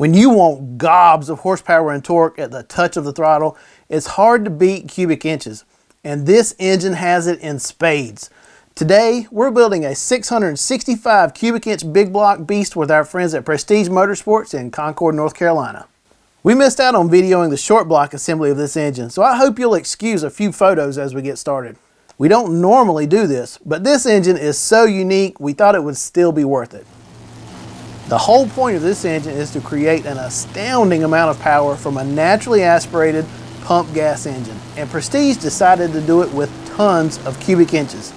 When you want gobs of horsepower and torque at the touch of the throttle, it's hard to beat cubic inches, and this engine has it in spades. Today, we're building a 665 cubic inch big block beast with our friends at Prestige Motorsports in Concord, North Carolina. We missed out on videoing the short block assembly of this engine, so I hope you'll excuse a few photos as we get started. We don't normally do this, but this engine is so unique we thought it would still be worth it. The whole point of this engine is to create an astounding amount of power from a naturally aspirated pump gas engine, and Prestige decided to do it with tons of cubic inches.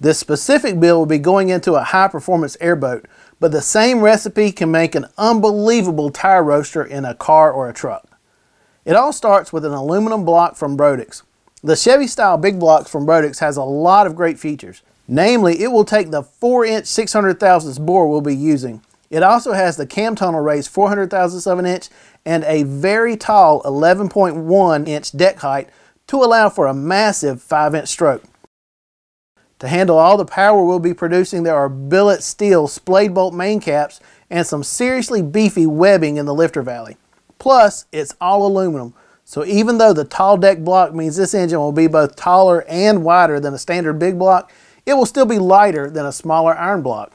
This specific build will be going into a high performance airboat, but the same recipe can make an unbelievable tire roaster in a car or a truck. It all starts with an aluminum block from Brodix. The Chevy style big blocks from Brodix has a lot of great features. Namely, it will take the 4 inch 600 thousandths bore we'll be using. It also has the cam tunnel raised 400 thousandths of an inch and a very tall 11.1 inch deck height to allow for a massive 5 inch stroke. To handle all the power we'll be producing, there are billet steel splayed bolt main caps and some seriously beefy webbing in the lifter valley. Plus, it's all aluminum, so even though the tall deck block means this engine will be both taller and wider than a standard big block, it will still be lighter than a smaller iron block.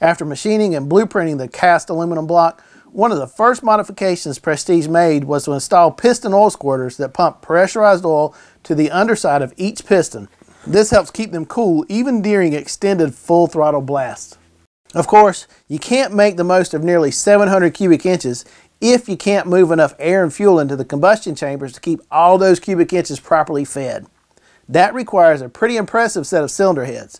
After machining and blueprinting the cast aluminum block, one of the first modifications Prestige made was to install piston oil squirters that pump pressurized oil to the underside of each piston this helps keep them cool even during extended full throttle blasts. Of course, you can't make the most of nearly 700 cubic inches if you can't move enough air and fuel into the combustion chambers to keep all those cubic inches properly fed. That requires a pretty impressive set of cylinder heads.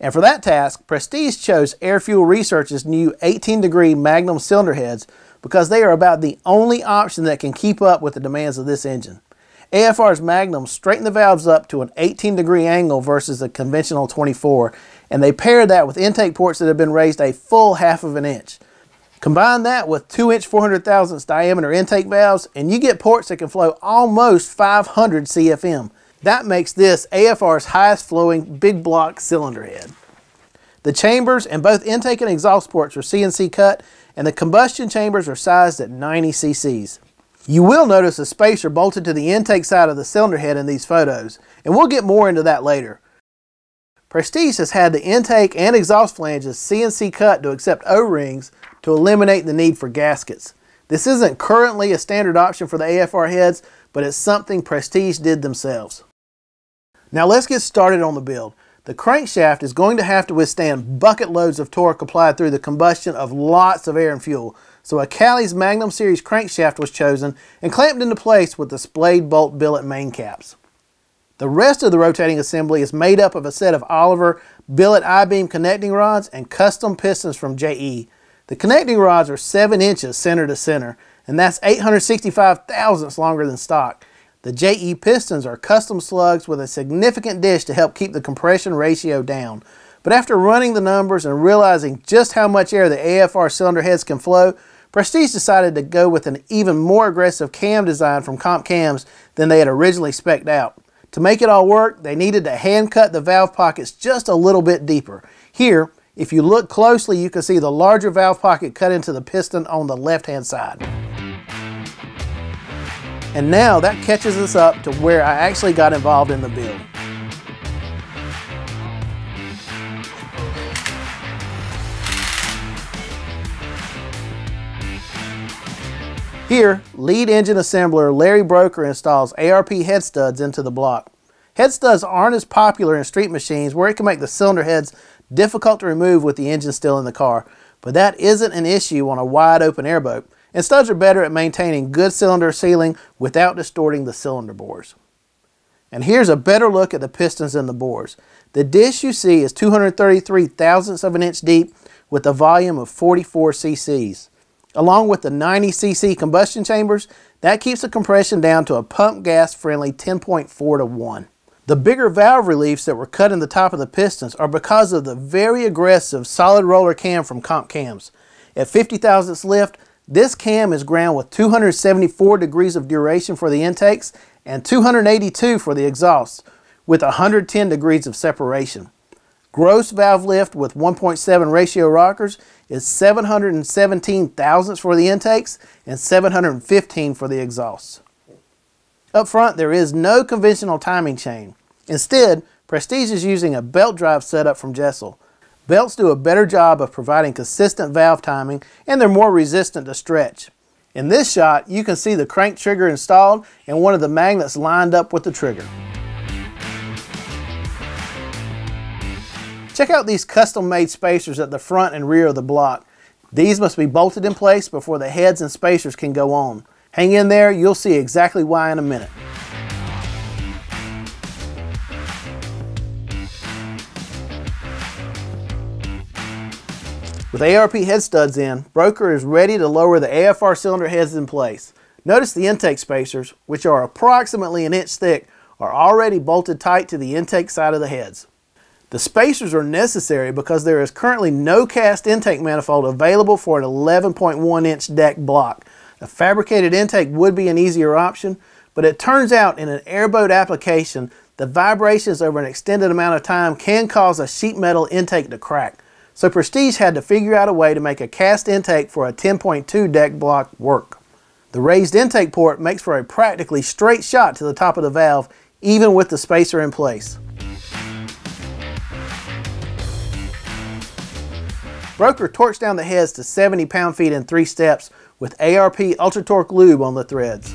And for that task, Prestige chose Air Fuel Research's new 18 degree Magnum cylinder heads because they are about the only option that can keep up with the demands of this engine. AFR's Magnum straighten the valves up to an 18 degree angle versus a conventional 24, and they pair that with intake ports that have been raised a full half of an inch. Combine that with 2 inch 400 thousandths diameter intake valves, and you get ports that can flow almost 500 CFM. That makes this AFR's highest flowing big block cylinder head. The chambers and both intake and exhaust ports are CNC cut, and the combustion chambers are sized at 90 cc's. You will notice a spacer bolted to the intake side of the cylinder head in these photos, and we'll get more into that later. Prestige has had the intake and exhaust flanges CNC cut to accept O-rings to eliminate the need for gaskets. This isn't currently a standard option for the AFR heads, but it's something Prestige did themselves. Now let's get started on the build. The crankshaft is going to have to withstand bucket loads of torque applied through the combustion of lots of air and fuel, so a Callies Magnum Series crankshaft was chosen and clamped into place with the splayed bolt billet main caps. The rest of the rotating assembly is made up of a set of Oliver billet I-beam connecting rods and custom pistons from JE. The connecting rods are 7 inches center to center, and that's 865 thousandths longer than stock. The JE pistons are custom slugs with a significant dish to help keep the compression ratio down. But after running the numbers and realizing just how much air the AFR cylinder heads can flow, Prestige decided to go with an even more aggressive cam design from Comp Cams than they had originally specced out. To make it all work, they needed to hand cut the valve pockets just a little bit deeper. Here, if you look closely, you can see the larger valve pocket cut into the piston on the left-hand side. And now that catches us up to where I actually got involved in the build. Here, lead engine assembler Larry Broker installs ARP head studs into the block. Head studs aren't as popular in street machines where it can make the cylinder heads difficult to remove with the engine still in the car, but that isn't an issue on a wide open airboat, and studs are better at maintaining good cylinder sealing without distorting the cylinder bores. And here's a better look at the pistons and the bores. The dish you see is 233 thousandths of an inch deep with a volume of 44 cc's. Along with the 90cc combustion chambers, that keeps the compression down to a pump gas friendly 10.4 to 1. The bigger valve reliefs that were cut in the top of the pistons are because of the very aggressive solid roller cam from Comp Cams. At 50 thousandths lift, this cam is ground with 274 degrees of duration for the intakes and 282 for the exhausts, with 110 degrees of separation. Gross valve lift with 1.7 ratio rockers is 717 thousandths for the intakes and 715 for the exhausts. Up front, there is no conventional timing chain. Instead, Prestige is using a belt drive setup from Jesel. Belts do a better job of providing consistent valve timing and they're more resistant to stretch. In this shot, you can see the crank trigger installed and one of the magnets lined up with the trigger. Check out these custom made spacers at the front and rear of the block. These must be bolted in place before the heads and spacers can go on. Hang in there, you'll see exactly why in a minute. With ARP head studs in, Broker is ready to lower the AFR cylinder heads in place. Notice the intake spacers, which are approximately an inch thick, are already bolted tight to the intake side of the heads. The spacers are necessary because there is currently no cast intake manifold available for an 11.1 inch deck block. A fabricated intake would be an easier option, but it turns out in an airboat application, the vibrations over an extended amount of time can cause a sheet metal intake to crack. So Prestige had to figure out a way to make a cast intake for a 10.2 deck block work. The raised intake port makes for a practically straight shot to the top of the valve, even with the spacer in place. Broker torques down the heads to 70 pound-feet in three steps with ARP Ultra Torque lube on the threads.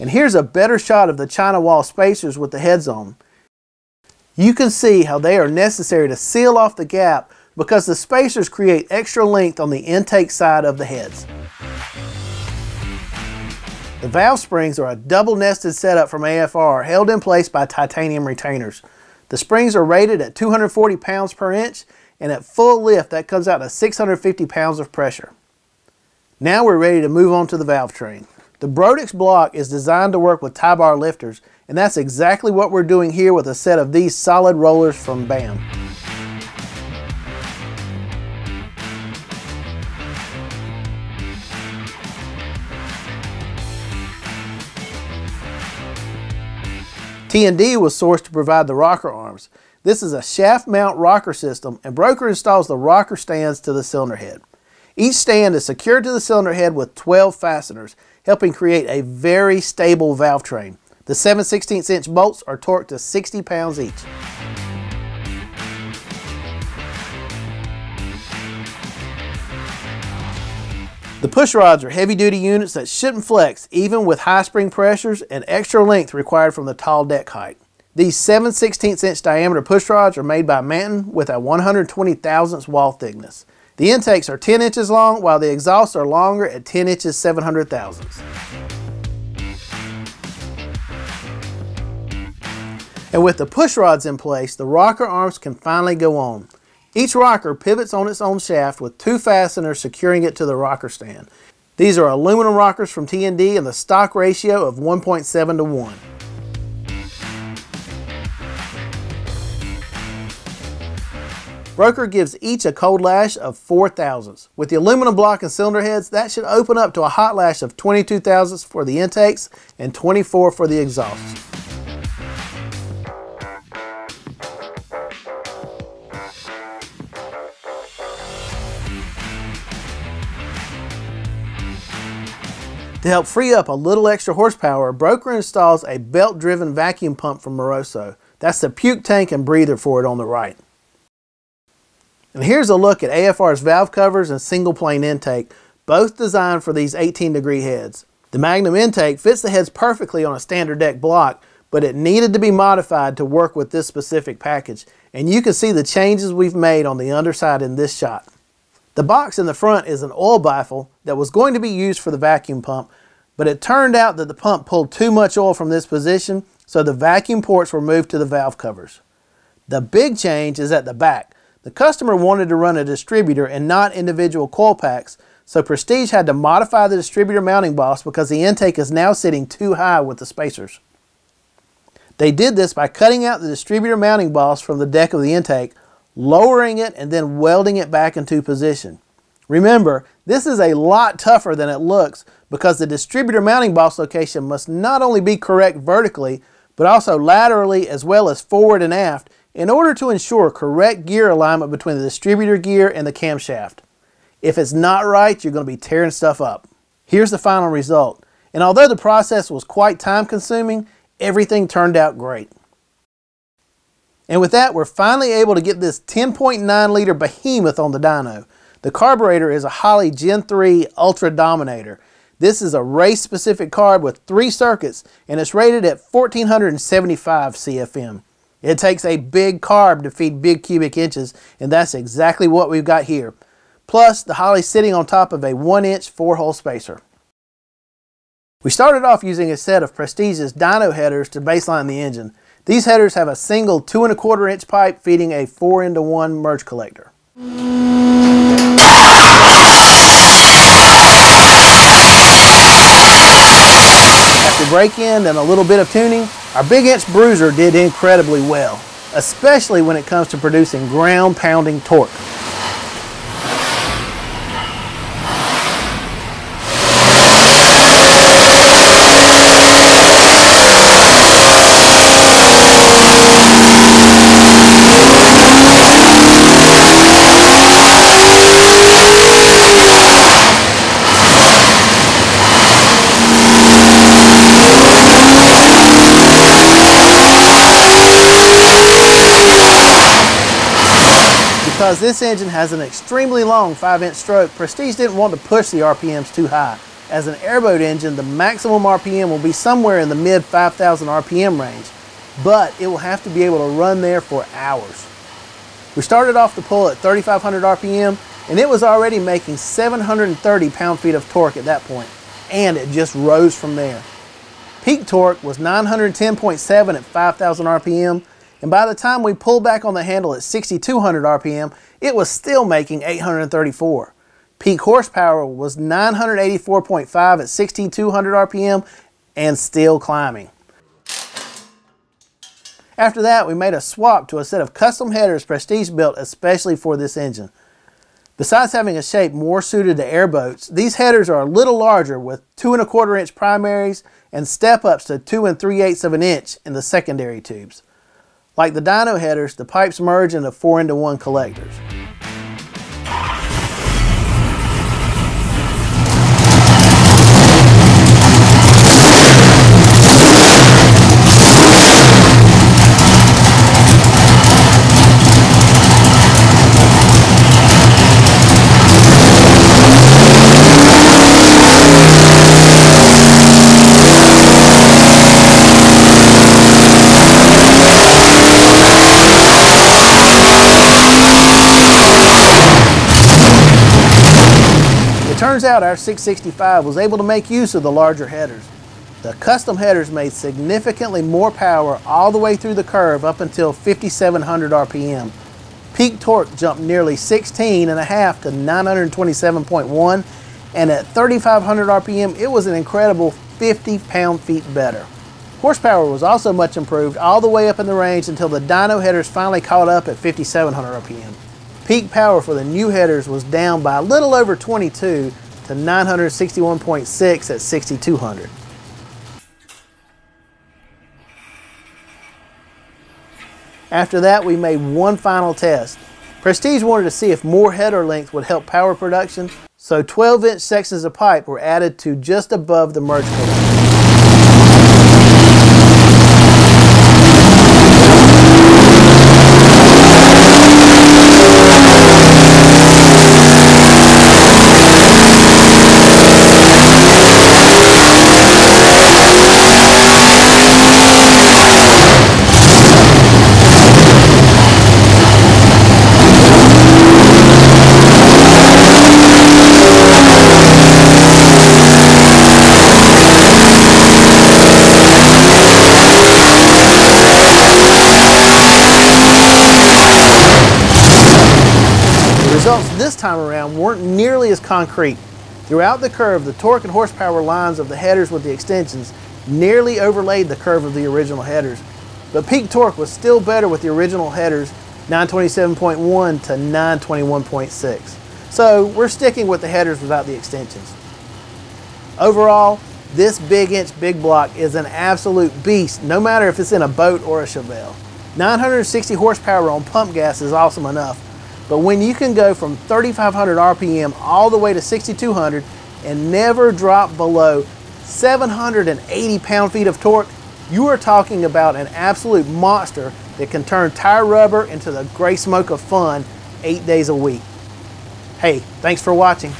And here's a better shot of the China wall spacers with the heads on. You can see how they are necessary to seal off the gap because the spacers create extra length on the intake side of the heads. The valve springs are a double nested setup from AFR held in place by titanium retainers. The springs are rated at 240 pounds per inch and at full lift that comes out to 650 pounds of pressure. Now we're ready to move on to the valve train. The Brodix block is designed to work with tie bar lifters and that's exactly what we're doing here with a set of these solid rollers from BAM. T&D was sourced to provide the rocker arms. This is a shaft mount rocker system and Broker installs the rocker stands to the cylinder head. Each stand is secured to the cylinder head with 12 fasteners, helping create a very stable valve train. The 7 16 inch bolts are torqued to 60 pounds each. The push rods are heavy duty units that shouldn't flex even with high spring pressures and extra length required from the tall deck height. These 7 16 inch diameter push rods are made by Manton with a 120 thousandths wall thickness. The intakes are 10 inches long while the exhausts are longer at 10 inches 700 thousandths. And with the push rods in place, the rocker arms can finally go on. Each rocker pivots on its own shaft with two fasteners securing it to the rocker stand. These are aluminum rockers from T&D and the stock ratio of 1.7 to 1. Broker gives each a cold lash of 4 thousandths. With the aluminum block and cylinder heads, that should open up to a hot lash of 22 thousandths for the intakes and 24 for the exhausts. To help free up a little extra horsepower, Broker installs a belt-driven vacuum pump from Moroso. That's the puke tank and breather for it on the right. And here's a look at AFR's valve covers and single plane intake, both designed for these 18 degree heads. The Magnum intake fits the heads perfectly on a standard deck block, but it needed to be modified to work with this specific package. And you can see the changes we've made on the underside in this shot. The box in the front is an oil baffle that was going to be used for the vacuum pump, but it turned out that the pump pulled too much oil from this position, so the vacuum ports were moved to the valve covers. The big change is at the back. The customer wanted to run a distributor and not individual coil packs, so Prestige had to modify the distributor mounting boss because the intake is now sitting too high with the spacers. They did this by cutting out the distributor mounting boss from the deck of the intake, lowering it, and then welding it back into position. Remember, this is a lot tougher than it looks because the distributor mounting boss location must not only be correct vertically, but also laterally as well as forward and aft in order to ensure correct gear alignment between the distributor gear and the camshaft. If it's not right, you're going to be tearing stuff up. Here's the final result. And although the process was quite time consuming, everything turned out great. And with that, we're finally able to get this 10.9 liter behemoth on the dyno. The carburetor is a Holley Gen 3 Ultra Dominator. This is a race specific carb with three circuits and it's rated at 1475 CFM. It takes a big carb to feed big cubic inches and that's exactly what we've got here. Plus the Holley sitting on top of a 1 inch 4 hole spacer. We started off using a set of Prestige's dyno headers to baseline the engine. These headers have a single 2 and a quarter inch pipe feeding a 4 into 1 merge collector. After break-in and a little bit of tuning, our big inch bruiser did incredibly well, especially when it comes to producing ground pounding torque. Because this engine has an extremely long 5-inch stroke, Prestige didn't want to push the RPMs too high. As an airboat engine, the maximum RPM will be somewhere in the mid 5,000 RPM range, but it will have to be able to run there for hours. We started off the pull at 3,500 RPM, and it was already making 730 pound-feet of torque at that point, and it just rose from there. Peak torque was 910.7 at 5,000 RPM, and by the time we pulled back on the handle at 6200 RPM, it was still making 834. Peak horsepower was 984.5 at 6200 RPM and still climbing. After that, we made a swap to a set of custom headers Prestige built especially for this engine. Besides having a shape more suited to airboats, these headers are a little larger with two and a quarter inch primaries and step ups to two and three eighths of an inch in the secondary tubes. Like the dyno headers, the pipes merge into 4 into 1 collectors. Turns out our 665 was able to make use of the larger headers. The custom headers made significantly more power all the way through the curve up until 5700 RPM. Peak torque jumped nearly 16 and a half to 927.1 and at 3500 RPM it was an incredible 50 pound-feet better. Horsepower was also much improved all the way up in the range until the dyno headers finally caught up at 5700 RPM. Peak power for the new headers was down by a little over 22 to 961.6 at 6200. After that, we made one final test. Prestige wanted to see if more header length would help power production, so 12 inch sections of pipe were added to just above the merge collector. results this time around weren't nearly as concrete. Throughout the curve, the torque and horsepower lines of the headers with the extensions nearly overlaid the curve of the original headers. But peak torque was still better with the original headers 927.1 to 921.6. So we're sticking with the headers without the extensions. Overall, this big inch big block is an absolute beast no matter if it's in a boat or a Chevelle. 960 horsepower on pump gas is awesome enough, but when you can go from 3,500 RPM all the way to 6,200 and never drop below 780 pound-feet of torque, you are talking about an absolute monster that can turn tire rubber into the gray smoke of fun eight days a week. Hey, thanks for watching.